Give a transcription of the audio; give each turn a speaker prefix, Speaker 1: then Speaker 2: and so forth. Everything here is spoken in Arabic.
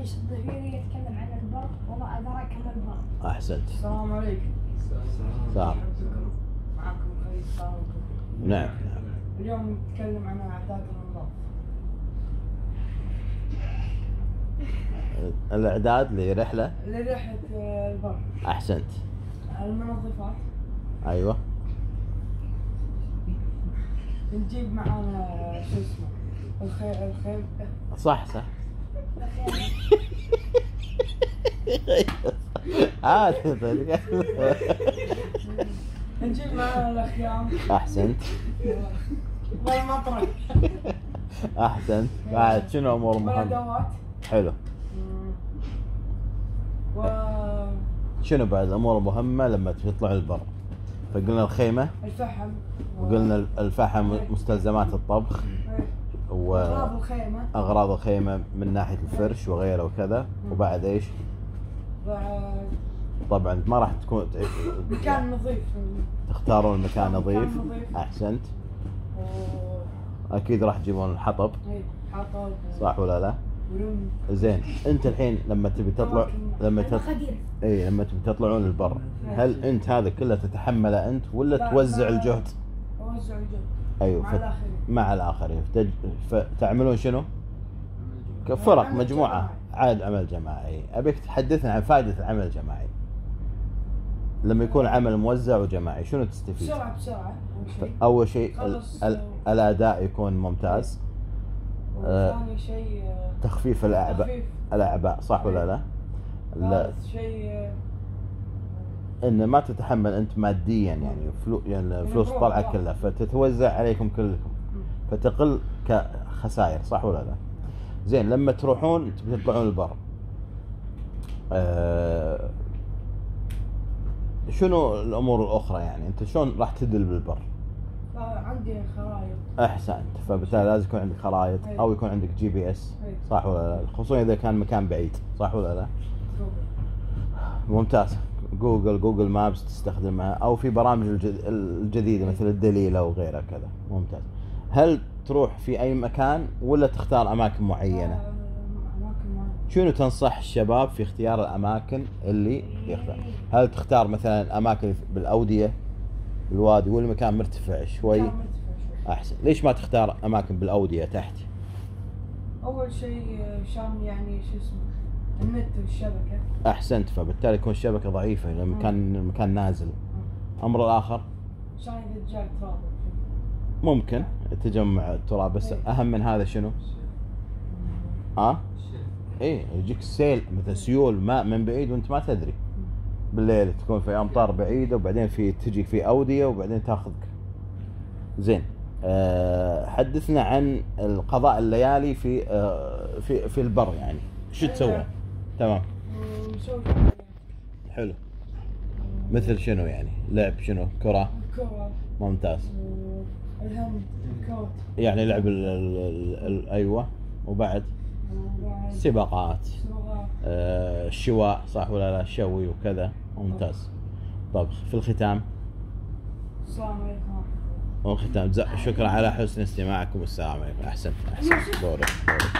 Speaker 1: الظهيري يتكلم عن البر وما أدراك ما البر
Speaker 2: أحسنت.
Speaker 3: السلام عليكم.
Speaker 2: سلام.
Speaker 3: معكم خليل صالح
Speaker 2: نعم نعم.
Speaker 3: اليوم نتكلم عن أعداد رمضان
Speaker 2: الأعداد لرحلة؟
Speaker 3: لرحلة آه، البر
Speaker 2: أحسنت.
Speaker 3: المنظفات.
Speaker 2: أيوه.
Speaker 3: نجيب معانا شو اسمه الخيل الخيل
Speaker 2: صح صح. عادي
Speaker 3: نجيب معانا الاخيام
Speaker 2: أحسنت.
Speaker 3: والمطرح
Speaker 2: أحسنت. بعد شنو أمور
Speaker 3: والادوات
Speaker 2: حلو.
Speaker 3: و
Speaker 2: شنو بعد؟ الأمور المهمه لما تطلع البر. فقلنا الخيمة.
Speaker 3: الفحم.
Speaker 2: وقلنا الفحم مستلزمات الطبخ.
Speaker 3: واغراض الخيمة.
Speaker 2: واغراض الخيمة من ناحية الفرش وغيره وكذا. وبعد إيش؟
Speaker 3: بعد
Speaker 2: طبعا ما راح تكون
Speaker 3: مكان نظيف.
Speaker 2: تختارون مكان نظيف. أحسنت.
Speaker 3: و
Speaker 2: أكيد راح تجيبون الحطب.
Speaker 3: إيه، حطب.
Speaker 2: صح ولا لا؟ زين. أنت الحين لما تبي تطلع لما تطلع اي لما تبي تطلعون البر هل أنت هذا كله تتحمله أنت ولا
Speaker 3: لا،
Speaker 2: توزع. الجهد؟
Speaker 3: أوزع الجو
Speaker 2: أيوه
Speaker 3: مع الآخرين.
Speaker 2: مع الآخرين. فتج... فتعملون شنو؟ كفرق
Speaker 3: عمل مجموعة.
Speaker 2: عاد عمل جماعي. أبيك تحدثنا عن فائدة العمل الجماعي. لما يكون عمل موزع وجماعي شنو تستفيد؟
Speaker 3: أول شيء.
Speaker 2: أول شيء ال... ال... الأداء يكون ممتاز. آه،
Speaker 3: وثاني شيء آه،
Speaker 2: تخفيف الأعباء.
Speaker 3: تخفيف.
Speaker 2: الأعباء صح ولا لا؟ لا.
Speaker 3: ثالث شيء آه،
Speaker 2: إن ما تتحمل أنت ماديا يعني فلو يعني الفلوس
Speaker 3: مبروك، طالعة.
Speaker 2: كلها فتتوزع عليكم كلكم فتقل كخسائر صح ولا لا؟ زين لما تروحون تبي تطلعون البر آه شنو الأمور الأخرى يعني أنت شلون راح تدل بالبر؟
Speaker 3: عندي خرايط
Speaker 2: احسنت فبالتالي لازم يكون عندك خرائط
Speaker 3: أي.
Speaker 2: أو يكون عندك
Speaker 3: GPS.
Speaker 2: صح ولا لا؟ خصوصا إذا كان مكان بعيد صح ولا لا؟ ممتاز جوجل جوجل مابس تستخدمها أو في برامج الجد- الجديدة مثل الدليل أو غيرها كذا. ممتاز. هل تروح في أي مكان ولا تختار
Speaker 3: أماكن معينة؟
Speaker 2: آه، شنو تنصح الشباب في اختيار الأماكن اللي يختار هل تختار مثلا أماكن بالأودية بالوادي ولا مكان مرتفع شوي. أحسن. ليش ما تختار أماكن بالأودية تحت؟
Speaker 3: أول شيء آه، عشان يعني شو اسمه؟ النت والشبكة.
Speaker 2: أحسنت فبالتالي يكون الشبكة ضعيفة لما كان المكان نازل. الامر الآخر؟
Speaker 3: عشان إذا جاء تراب.
Speaker 2: ممكن. تجمع التراب بس
Speaker 3: إيه.
Speaker 2: أهم من هذا شنو؟ آه؟ إيه يجيك السيل مثل سيول ماء من بعيد وأنت ما تدري. بالليل تكون في أمطار بعيدة وبعدين في تجي في أودية وبعدين تاخذك. زين. أه حدثنا عن القضاء الليالي في أه في في البر يعني. شو تسوون؟ تمام. حلو. مثل شنو يعني؟ لعب شنو؟ كرة؟
Speaker 3: الكرة
Speaker 2: ممتاز.
Speaker 3: والهند الكوت.
Speaker 2: يعني لعب ال ال ال أيوه. وبعد؟ سباقات. آه، الشواء صح ولا لا؟ شوي وكذا. ممتاز. طبخ في الختام؟
Speaker 3: السلام عليكم.
Speaker 2: والختام. شكرا على حسن استماعكم. والسلام عليكم. أحسنت. أحسنت. دورك دورك.